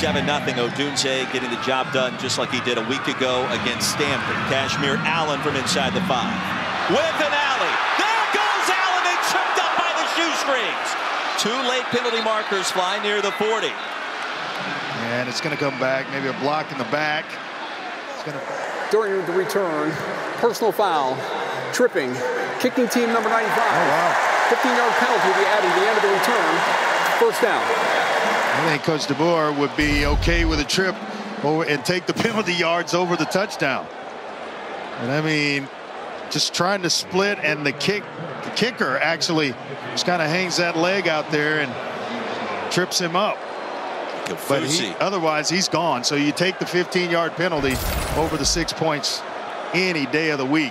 7-0. Odunze getting the job done just like he did a week ago against Stanford. Kazmeir Allen from inside the five. With an alley. There goes Allen and tripped up by the shoestrings. Two late penalty markers fly near the 40. And it's going to come back. Maybe a block in the back. It's going to... During the return, personal foul, tripping, kicking team number 95. Oh, wow. 15-yard penalty will be added at the end of the return. First down. I think Coach DeBoer would be okay with a trip over and take the penalty yards over the touchdown. And I mean, just trying to split and the kick, the kicker actually just kind of hangs that leg out there and trips him up. But he, otherwise, he's gone. So you take the 15-yard penalty over the six points any day of the week.